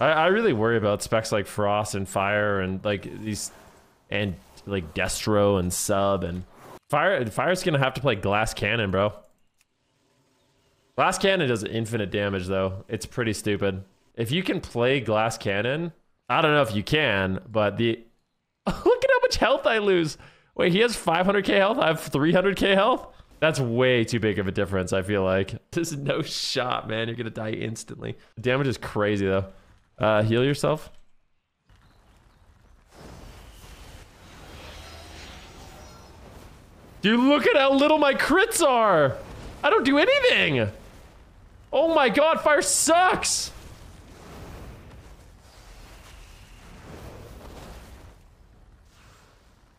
I, I really worry about specs like Frost and Fire and like these, and like Destro and Sub and Fire. Fire's gonna have to play Glass Cannon, bro. Glass Cannon does infinite damage though. It's pretty stupid. If you can play Glass Cannon, I don't know if you can, but the look at how much health I lose. Wait, he has 500k health. I have 300k health. That's way too big of a difference. I feel like there's no shot, man. You're gonna die instantly. The damage is crazy though. Uh, heal yourself. Dude, look at how little my crits are. I don't do anything. Oh my god, fire sucks.